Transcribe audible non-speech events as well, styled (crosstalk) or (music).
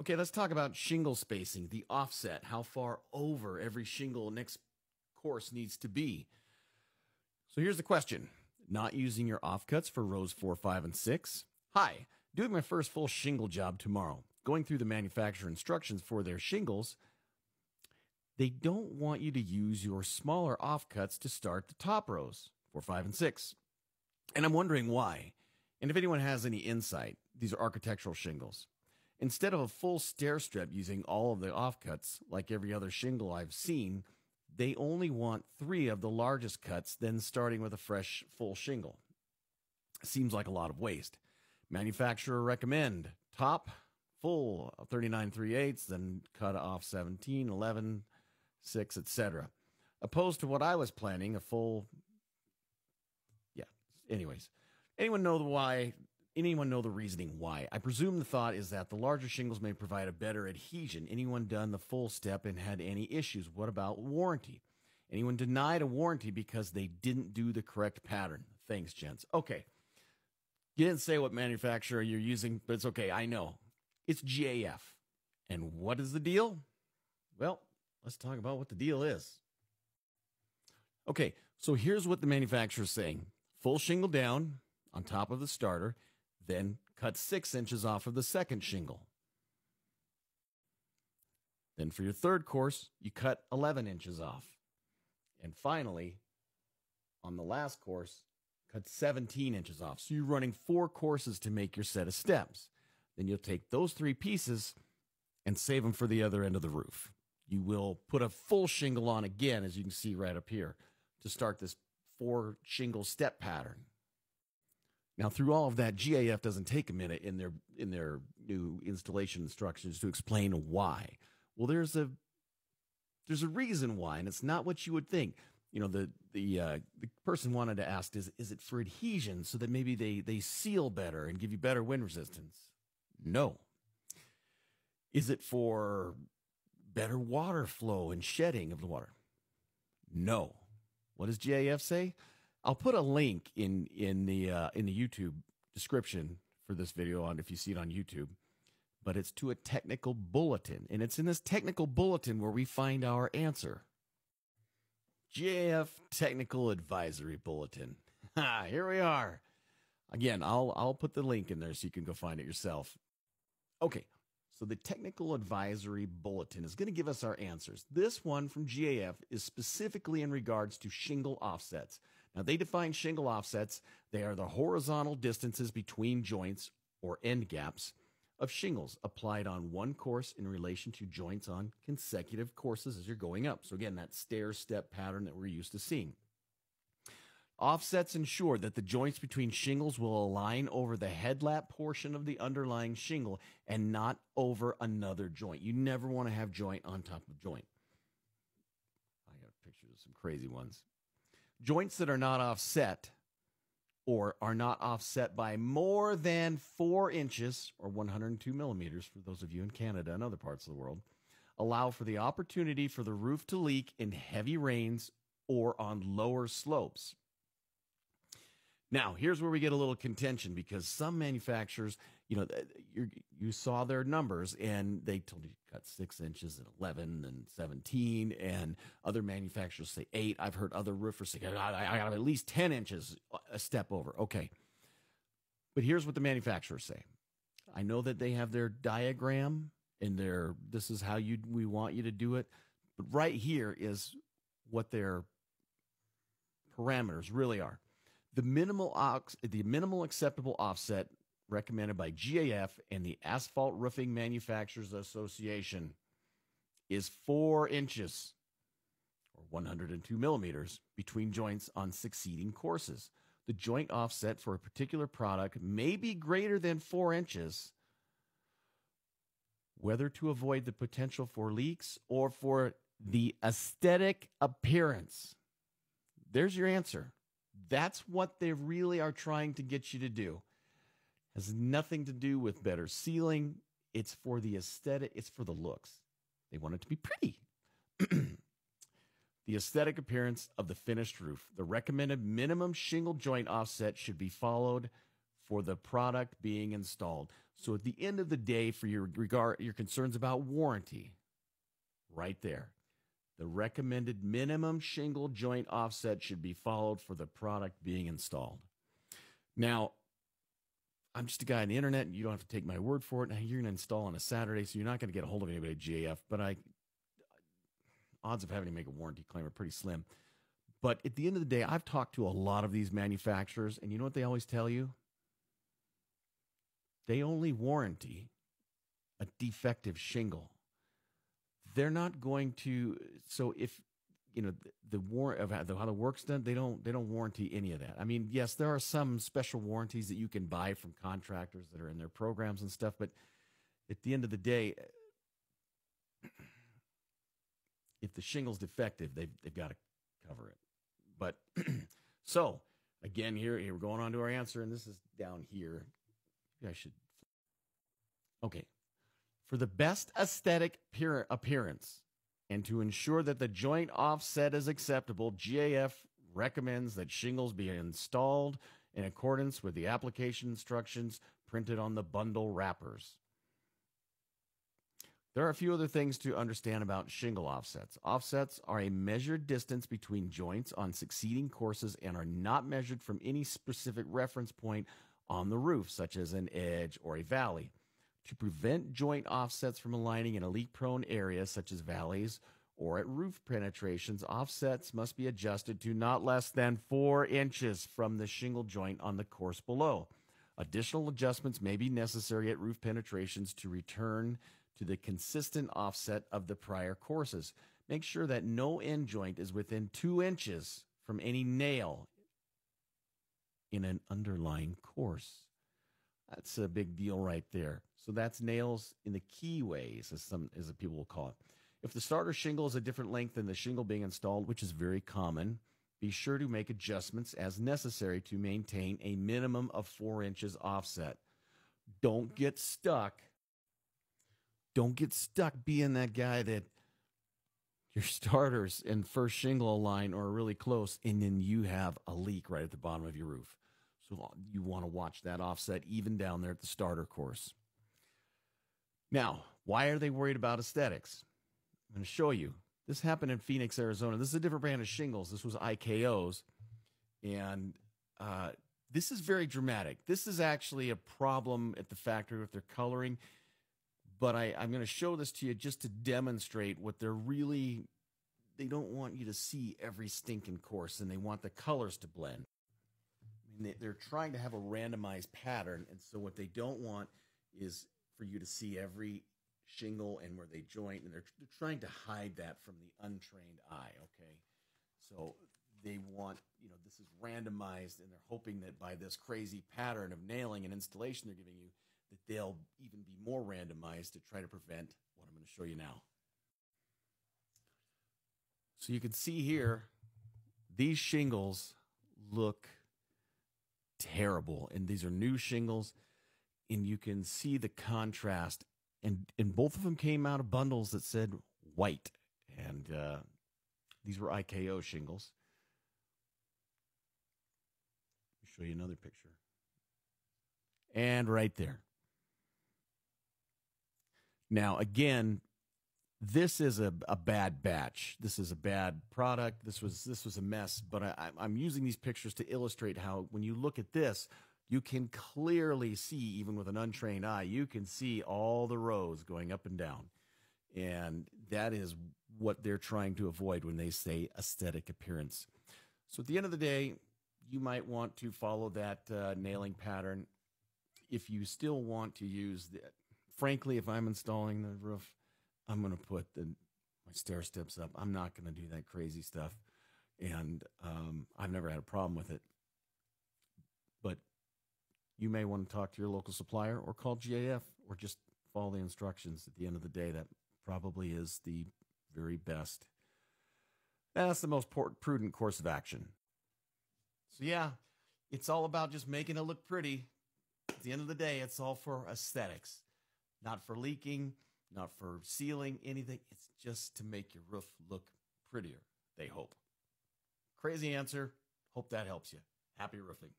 Okay, let's talk about shingle spacing, the offset, how far over every shingle next course needs to be. So here's the question Not using your offcuts for rows 4, 5, and 6? Hi, doing my first full shingle job tomorrow. Going through the manufacturer instructions for their shingles, they don't want you to use your smaller offcuts to start the top rows, 4, 5, and 6. And I'm wondering why. And if anyone has any insight, these are architectural shingles. Instead of a full stair strip using all of the offcuts, like every other shingle I've seen, they only want three of the largest cuts, then starting with a fresh full shingle. Seems like a lot of waste. Manufacturer recommend top, full 39 3 eighths, then cut off 17, 11, 6, etc. Opposed to what I was planning, a full. Yeah. Anyways, anyone know why anyone know the reasoning why? I presume the thought is that the larger shingles may provide a better adhesion. Anyone done the full step and had any issues? What about warranty? Anyone denied a warranty because they didn't do the correct pattern? Thanks, gents. Okay. You didn't say what manufacturer you're using, but it's okay. I know. It's GAF. And what is the deal? Well, let's talk about what the deal is. Okay, so here's what the manufacturer is saying full shingle down on top of the starter then cut six inches off of the second shingle. Then for your third course, you cut 11 inches off. And finally, on the last course, cut 17 inches off. So you're running four courses to make your set of steps. Then you'll take those three pieces and save them for the other end of the roof. You will put a full shingle on again, as you can see right up here, to start this four shingle step pattern. Now, through all of that, GAF doesn't take a minute in their in their new installation instructions to explain why. Well, there's a there's a reason why, and it's not what you would think. You know, the the uh, the person wanted to ask is is it for adhesion so that maybe they they seal better and give you better wind resistance? No. Is it for better water flow and shedding of the water? No. What does GAF say? I'll put a link in in the uh, in the YouTube description for this video on if you see it on YouTube. But it's to a technical bulletin, and it's in this technical bulletin where we find our answer. GAF Technical Advisory Bulletin. Ha, (laughs) here we are. Again, I'll I'll put the link in there so you can go find it yourself. Okay, so the Technical Advisory Bulletin is going to give us our answers. This one from GAF is specifically in regards to shingle offsets. Now, they define shingle offsets. They are the horizontal distances between joints or end gaps of shingles applied on one course in relation to joints on consecutive courses as you're going up. So, again, that stair step pattern that we're used to seeing. Offsets ensure that the joints between shingles will align over the headlap portion of the underlying shingle and not over another joint. You never want to have joint on top of joint. I got pictures of some crazy ones. Joints that are not offset or are not offset by more than four inches or 102 millimeters for those of you in Canada and other parts of the world allow for the opportunity for the roof to leak in heavy rains or on lower slopes. Now, here's where we get a little contention because some manufacturers, you know, you saw their numbers and they told you cut six inches and 11 and 17, and other manufacturers say eight. I've heard other roofers say, I, I got at least 10 inches uh, a step over. Okay. But here's what the manufacturers say I know that they have their diagram and their, this is how you, we want you to do it. But right here is what their parameters really are. The minimal ox, the minimal acceptable offset recommended by GAF and the Asphalt Roofing Manufacturers Association is four inches or 102 millimeters between joints on succeeding courses. The joint offset for a particular product may be greater than four inches, whether to avoid the potential for leaks or for the aesthetic appearance. There's your answer. That's what they really are trying to get you to do. Has nothing to do with better sealing. It's for the aesthetic, it's for the looks. They want it to be pretty. (clears throat) the aesthetic appearance of the finished roof. The recommended minimum shingle joint offset should be followed for the product being installed. So at the end of the day, for your regard, your concerns about warranty, right there, the recommended minimum shingle joint offset should be followed for the product being installed. Now, I'm just a guy on the internet, and you don't have to take my word for it. Now, you're going to install on a Saturday, so you're not going to get a hold of anybody at GAF. But I, odds of having to make a warranty claim are pretty slim. But at the end of the day, I've talked to a lot of these manufacturers, and you know what they always tell you? They only warranty a defective shingle. They're not going to. So if you know the, the war of how the, how the work's done, they don't they don't warranty any of that. I mean, yes, there are some special warranties that you can buy from contractors that are in their programs and stuff, but at the end of the day, (clears throat) if the shingle's defective, they've they've got to cover it. But (clears throat) so again, here, here we're going on to our answer, and this is down here. I should. Okay. For the best aesthetic appearance and to ensure that the joint offset is acceptable, GAF recommends that shingles be installed in accordance with the application instructions printed on the bundle wrappers. There are a few other things to understand about shingle offsets. Offsets are a measured distance between joints on succeeding courses and are not measured from any specific reference point on the roof, such as an edge or a valley. To prevent joint offsets from aligning in a leak prone area such as valleys or at roof penetrations, offsets must be adjusted to not less than four inches from the shingle joint on the course below. Additional adjustments may be necessary at roof penetrations to return to the consistent offset of the prior courses. Make sure that no end joint is within two inches from any nail in an underlying course. That's a big deal right there. So that's nails in the keyways, as some as people will call it. If the starter shingle is a different length than the shingle being installed, which is very common, be sure to make adjustments as necessary to maintain a minimum of four inches offset. Don't get stuck don't get stuck being that guy that your starters and first shingle line are really close, and then you have a leak right at the bottom of your roof. So you want to watch that offset even down there at the starter course. Now, why are they worried about aesthetics? I'm going to show you. This happened in Phoenix, Arizona. This is a different brand of shingles. This was IKOs. And uh, this is very dramatic. This is actually a problem at the factory with their coloring but I, I'm going to show this to you just to demonstrate what they're really. They don't want you to see every stinking course, and they want the colors to blend. I mean, they, are trying to have a randomized pattern, and so what they don't want is for you to see every shingle and where they joint, and they're, they're trying to hide that from the untrained eye. Okay, so they want you know this is randomized, and they're hoping that by this crazy pattern of nailing and installation they're giving you that they'll even be more randomized to try to prevent what I'm going to show you now. So you can see here, these shingles look terrible. And these are new shingles. And you can see the contrast. And, and both of them came out of bundles that said white. And uh, these were IKO shingles. Show you another picture. And right there. Now, again, this is a, a bad batch. This is a bad product. This was this was a mess. But I, I'm using these pictures to illustrate how when you look at this, you can clearly see, even with an untrained eye, you can see all the rows going up and down, and that is what they're trying to avoid when they say aesthetic appearance. So at the end of the day, you might want to follow that uh, nailing pattern. If you still want to use the, frankly, if I'm installing the roof, I'm going to put the my stair steps up. I'm not going to do that crazy stuff, and um, I've never had a problem with it. You may want to talk to your local supplier or call GAF or just follow the instructions. At the end of the day, that probably is the very best. That's the most prudent course of action. So yeah, it's all about just making it look pretty. At the end of the day, it's all for aesthetics not for leaking, not for sealing, anything. It's just to make your roof look prettier, they hope. Crazy answer. Hope that helps you. Happy roofing.